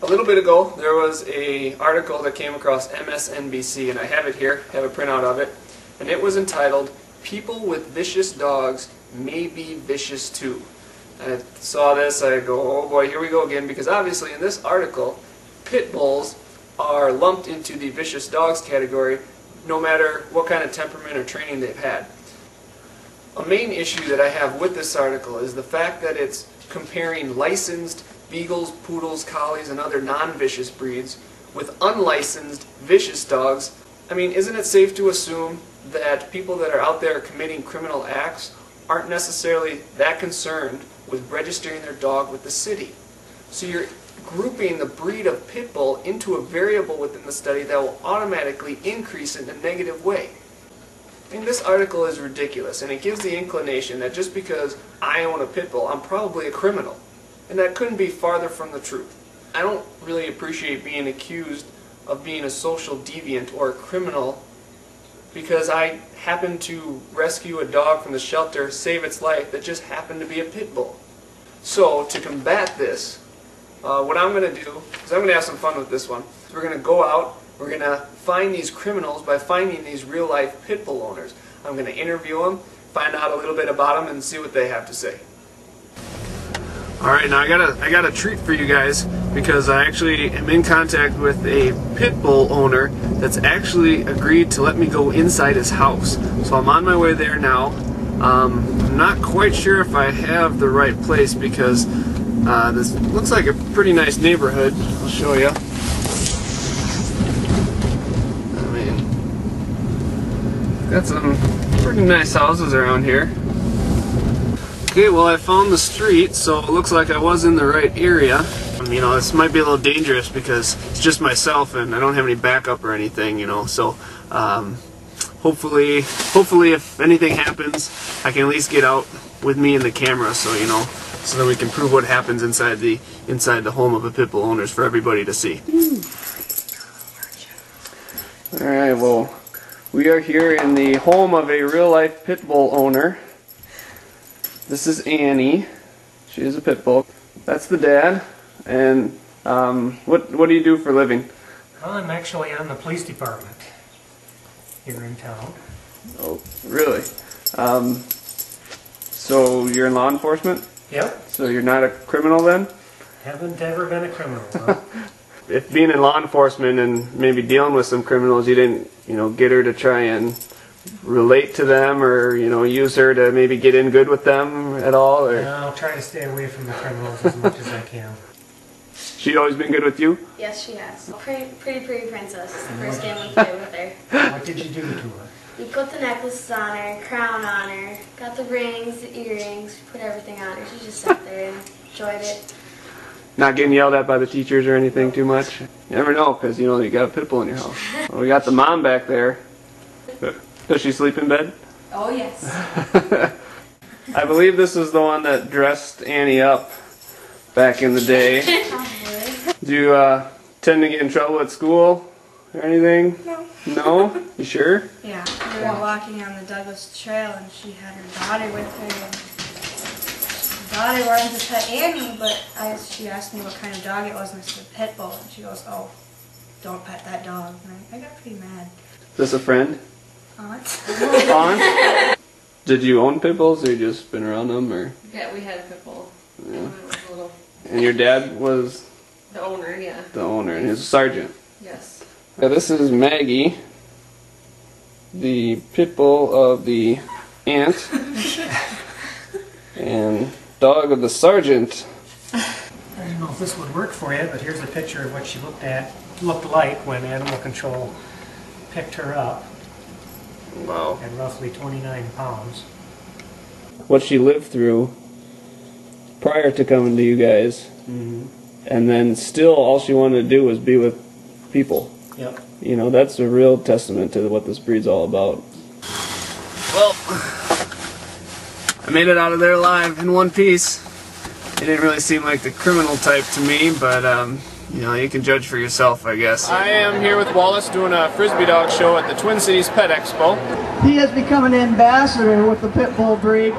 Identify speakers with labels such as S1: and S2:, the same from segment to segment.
S1: A little bit ago, there was a article that came across MSNBC, and I have it here, I have a printout of it, and it was entitled, People with Vicious Dogs May Be Vicious Too. I saw this, I go, oh boy, here we go again, because obviously in this article, pit bulls are lumped into the vicious dogs category no matter what kind of temperament or training they've had. A main issue that I have with this article is the fact that it's comparing licensed beagles, poodles, collies, and other non-vicious breeds with unlicensed vicious dogs. I mean, isn't it safe to assume that people that are out there committing criminal acts aren't necessarily that concerned with registering their dog with the city? So you're grouping the breed of pit bull into a variable within the study that will automatically increase in a negative way. I mean, this article is ridiculous, and it gives the inclination that just because I own a pit bull, I'm probably a criminal. And that couldn't be farther from the truth. I don't really appreciate being accused of being a social deviant or a criminal because I happened to rescue a dog from the shelter, save its life, that just happened to be a pit bull. So, to combat this, uh, what I'm going to do is I'm going to have some fun with this one. So we're going to go out, we're going to find these criminals by finding these real-life pit bull owners. I'm going to interview them, find out a little bit about them, and see what they have to say. All right, now I got a I got a treat for you guys because I actually am in contact with a pit bull owner that's actually agreed to let me go inside his house. So I'm on my way there now. Um, I'm not quite sure if I have the right place because uh, this looks like a pretty nice neighborhood. I'll show you. I mean, got some pretty nice houses around here. Okay, well I found the street, so it looks like I was in the right area. You know, this might be a little dangerous because it's just myself and I don't have any backup or anything, you know, so um, hopefully, hopefully if anything happens, I can at least get out with me and the camera so, you know, so that we can prove what happens inside the inside the home of a pit bull owners for everybody to see. Alright, well, we are here in the home of a real-life pit bull owner. This is Annie. She is a pit bull. That's the dad. And um, what what do you do for a living?
S2: I'm actually on the police department here in town.
S1: Oh, really? Um, so you're in law enforcement?
S2: Yep,
S1: So you're not a criminal then?
S2: haven't ever been a criminal. huh?
S1: If being in law enforcement and maybe dealing with some criminals, you didn't, you know, get her to try and relate to them or, you know, use her to maybe get in good with them at all? Or
S2: I'll try to stay away from the criminals as much as I can.
S1: she always been good with you?
S3: Yes, she has. Pretty, pretty, pretty princess. The first game we played with her.
S2: What did you do to her?
S3: We put the necklaces on her, crown on her, got the rings, the earrings, put everything on her. She just sat there and enjoyed it.
S1: Not getting yelled at by the teachers or anything too much? You never know because, you know, you got a pit bull in your house. Well, we got the mom back there. Does she sleep in bed?
S3: Oh, yes.
S1: I believe this is the one that dressed Annie up back in the day. Do you uh, tend to get in trouble at school or anything?
S4: No.
S1: No? You sure?
S4: Yeah, we were walking on the Douglas Trail and she had her daughter with her. And her daughter wanted to pet Annie, but I, she asked me what kind of dog it was and I said pit bull. And she goes, oh, don't pet that dog. And I, I got pretty mad.
S1: Is this a friend?
S4: Aunt?
S1: On? Did you own pit bulls or you just been around them or?
S5: Yeah, we had a pit bull.
S1: Yeah.
S5: When I was little.
S1: And your dad was
S5: The owner, yeah.
S1: the owner and he's a sergeant.
S5: Yes.
S1: Yeah, this is Maggie, the pit bull of the aunt, and dog of the sergeant.
S2: I don't know if this would work for you, but here's a picture of what she looked at, looked like when animal control picked her up
S1: Wow.
S2: at roughly 29 pounds.
S1: What she lived through prior to coming to you guys, and then still all she wanted to do was be with people.
S2: Yep.
S1: You know, that's a real testament to what this breed's all about. Well, I made it out of there alive in one piece. It didn't really seem like the criminal type to me, but um, you know, you can judge for yourself, I guess. I am here with Wallace doing a Frisbee dog show at the Twin Cities Pet Expo.
S6: He has become an ambassador with the pit bull breed.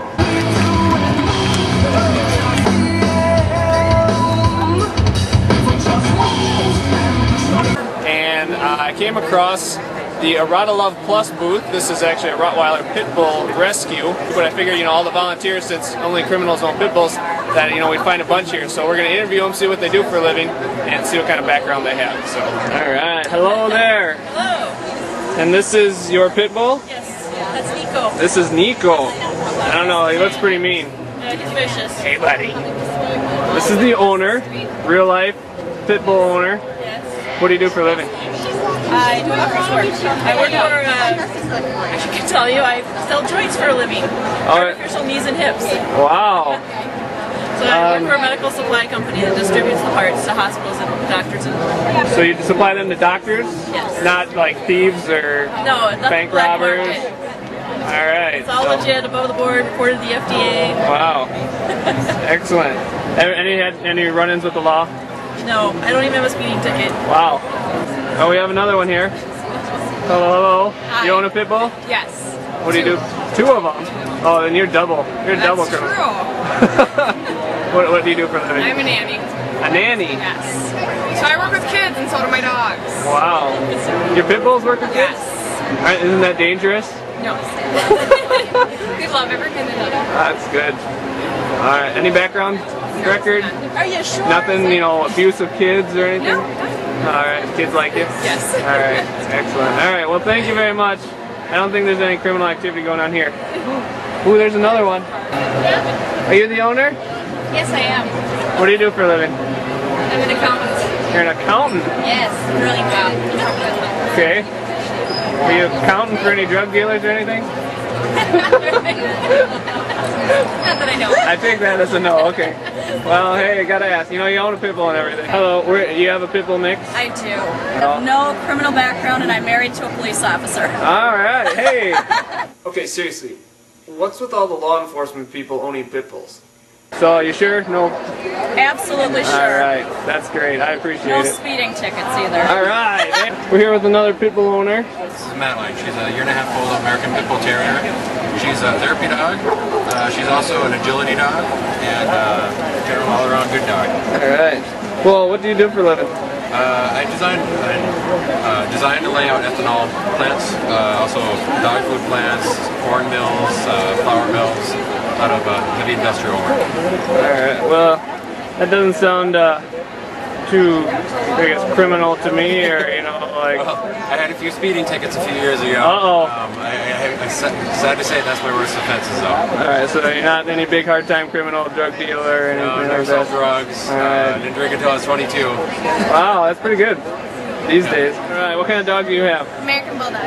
S7: And uh,
S1: I came across the A Rotta Love Plus booth. This is actually a Rottweiler Pit Bull rescue, but I figured, you know, all the volunteers, since only criminals own pit bulls, that, you know, we'd find a bunch here. So we're going to interview them, see what they do for a living, and see what kind of background they have. So, all right. Hello there.
S7: Hello.
S1: And this is your pit bull?
S7: Yes, that's Nico.
S1: This is Nico. I don't know, he looks pretty mean.
S7: Yeah, he's vicious.
S1: Hey, buddy. This is the owner, real life pit bull owner.
S7: Yes.
S1: What do you do for a living?
S7: I do office work. I work for, uh, I can tell you, I sell joints for a living.
S1: All right.
S7: Artificial knees and hips.
S1: Wow.
S7: So I
S1: Um,
S7: work for a medical supply company that distributes the parts to hospitals and doctors and
S1: So you supply them to doctors?
S7: Yes.
S1: Not like thieves or
S7: no,
S1: bank
S7: black
S1: robbers?
S7: market.
S1: All right.
S7: It's all
S1: so-
S7: legit, above the board, reported to the FDA.
S1: Wow. Excellent. Any any run-ins with the law?
S7: No, I don't even have a speeding ticket.
S1: Wow. Oh, we have another one here. Hello, hello.
S7: Hi.
S1: You own a pit bull?
S7: Yes.
S1: What do you do? Two of them. Oh, then you're double. You're a double criminal. what, what do you do for a living?
S8: I'm a nanny.
S1: a nanny.
S8: Yes. So I work with kids and so do my dogs.
S1: Wow. Your pit bulls work with kids?
S8: Yes.
S1: Right, Isn't that dangerous?
S8: No. we love every kind of dog.
S1: That's good. All right. Any background record?
S7: Are oh, you sure?
S1: Nothing, you know, abuse of kids or anything?
S8: No.
S1: All right. Kids like you?
S8: Yes.
S1: All right. Excellent. All right. Well, thank you very much. I don't think there's any criminal activity going on here. Ooh, there's another one. Are you the owner?
S8: Yes, I am.
S1: What do you do for a living?
S8: I'm an accountant.
S1: You're an accountant.
S8: Yes. Really well.
S1: Okay. Are you accounting for any drug dealers or anything?
S8: Not that I know.
S1: I take that a no. Okay. Well, hey, I gotta ask. You know, you own a pit bull and everything. Hello. Where, you have a pit bull mix?
S7: I do. I have oh. no criminal background and I'm married to a police officer.
S1: All right. Hey. okay, seriously. What's with all the law enforcement people owning pit bulls? So, you sure? No.
S7: Absolutely sure.
S1: All right. That's great. I appreciate
S7: No
S1: it.
S7: No speeding tickets either.
S1: All right. We're here with another pit bull owner.
S9: This is Madeline. She's a year and a half old American Pit Bull Terrier. She's a therapy dog. Uh, she's also an agility dog and uh, general all-around good dog.
S1: All right. Well, what do you do for a living?
S9: Uh, I designed I, uh, designed to lay out ethanol plants, uh, also dog food plants, corn mills, uh, flour mills, out of uh, heavy industrial work.
S1: All right. Well, that doesn't sound uh, too, I guess, criminal to me, or you know, like.
S9: Well, I had a few speeding tickets a few years ago.
S1: Uh-oh.
S9: Um, I, I, I, sad sad to say that's my worst offenses though.
S1: All right. So you're not any big hard time criminal, drug dealer, or anything
S9: Uh,
S1: like
S9: never sell
S1: that.
S9: drugs.
S1: All
S9: Uh,
S1: right.
S9: didn't drink until I was 22.
S1: Wow, that's pretty good these days. All right. What kind of dog do you have?
S3: American Bulldog.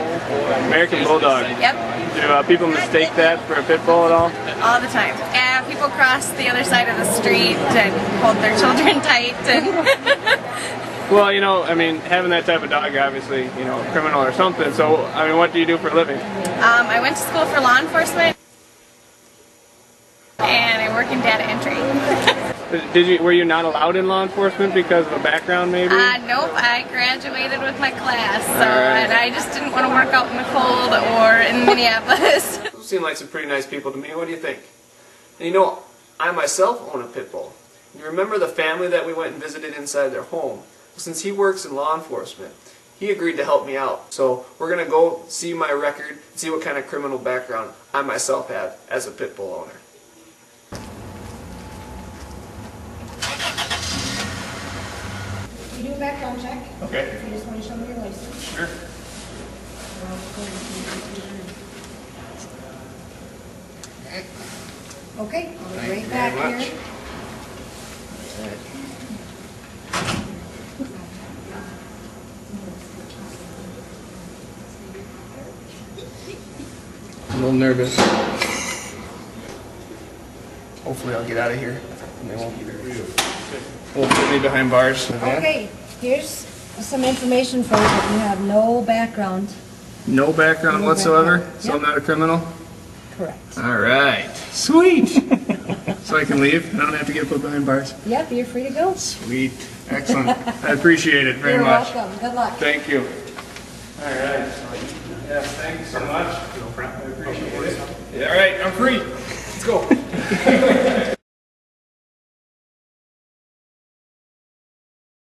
S1: American Bulldog.
S3: Yep.
S1: Do uh, people mistake that for a pit bull at all?
S3: All the time. Yeah, people cross the other side of the street and hold their children tight and
S1: Well, you know, I mean, having that type of dog, obviously, you know, criminal or something. So, I mean, what do you do for a living?
S3: Um, I went to school for law enforcement, and I work in data entry.
S1: Did you were you not allowed in law enforcement because of a background, maybe?
S3: Uh, nope, I graduated with my class, so
S1: Alright.
S3: and I just didn't want to work out in the cold or in Minneapolis.
S1: Seem like some pretty nice people to me. What do you think? And you know, I myself own a pit bull. You remember the family that we went and visited inside their home? Well, since he works in law enforcement, he agreed to help me out. So we're gonna go see my record, see what kind of criminal background I myself have as a pit bull owner.
S4: You do a background check.
S1: Okay.
S4: You just want to show me your license.
S1: Sure.
S4: Okay, I'll be right back
S1: much.
S4: here.
S1: I'm a little nervous. Hopefully I'll get out of here. And they won't, won't put me behind bars.
S4: Okay, here's some information for you, but you have no background.
S1: No background
S4: No
S1: whatsoever,
S4: background.
S1: so I'm not a criminal?
S4: Correct.
S1: All right. Sweet. so I can leave? I don't have to get put behind bars?
S4: Yep, you're free to go.
S1: Sweet. Excellent. I appreciate it very much.
S4: You're
S1: much.
S4: welcome. Good luck.
S1: Thank you. All right. Yeah, thank you so much. No problem. I appreciate it. Yeah, all right, I'm free. Let's go.